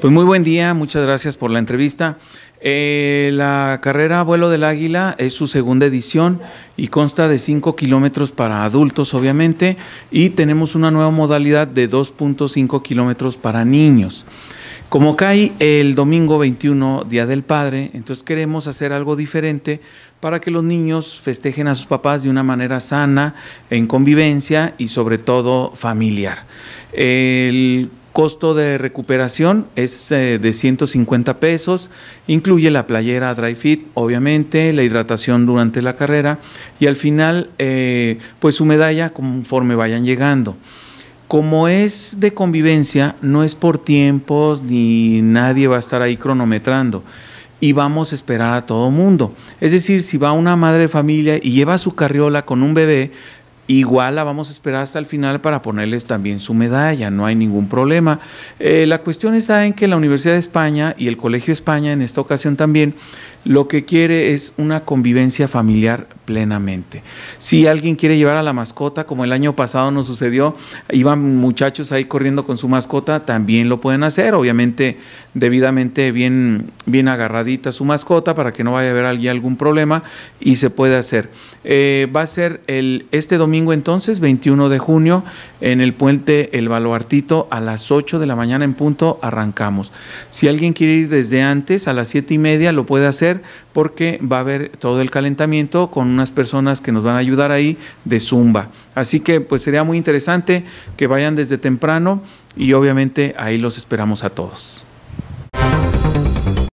Pues muy buen día, muchas gracias por la entrevista. Eh, la carrera Vuelo del Águila es su segunda edición y consta de 5 kilómetros para adultos, obviamente, y tenemos una nueva modalidad de 2.5 kilómetros para niños. Como cae el domingo 21, Día del Padre, entonces queremos hacer algo diferente para que los niños festejen a sus papás de una manera sana, en convivencia y sobre todo familiar. El costo de recuperación es eh, de 150 pesos, incluye la playera dry fit, obviamente, la hidratación durante la carrera y al final, eh, pues su medalla conforme vayan llegando como es de convivencia, no es por tiempos ni nadie va a estar ahí cronometrando y vamos a esperar a todo mundo. Es decir, si va una madre de familia y lleva su carriola con un bebé, igual la vamos a esperar hasta el final para ponerles también su medalla, no hay ningún problema. Eh, la cuestión está en que la Universidad de España y el Colegio España en esta ocasión también lo que quiere es una convivencia familiar plenamente. Si alguien quiere llevar a la mascota, como el año pasado nos sucedió, iban muchachos ahí corriendo con su mascota, también lo pueden hacer, obviamente debidamente bien, bien agarradita su mascota para que no vaya a haber alguien algún problema y se puede hacer. Eh, va a ser el, este domingo entonces, 21 de junio, en el puente El Baluartito a las 8 de la mañana en punto arrancamos. Si alguien quiere ir desde antes, a las 7 y media, lo puede hacer porque va a haber todo el calentamiento con unas personas que nos van a ayudar ahí de Zumba. Así que pues sería muy interesante que vayan desde temprano y obviamente ahí los esperamos a todos.